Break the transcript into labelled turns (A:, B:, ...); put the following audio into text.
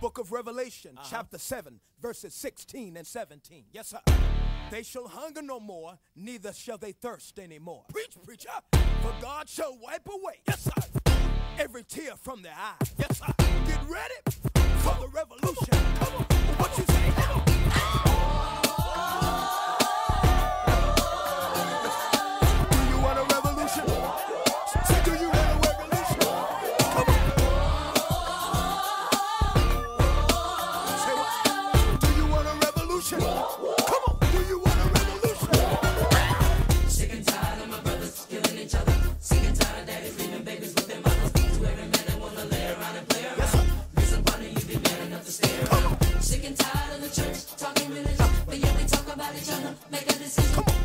A: Book of Revelation, Uh-huh. chapter 7, verses 16 and 17. Yes, sir. They shall hunger no more, neither shall they thirst anymore. Preach, preacher. For God shall wipe away Yes, sir. every tear from their eye. Yes, sir.
B: tired of the church talking religion, but yet we talk about each other, make a
A: decision.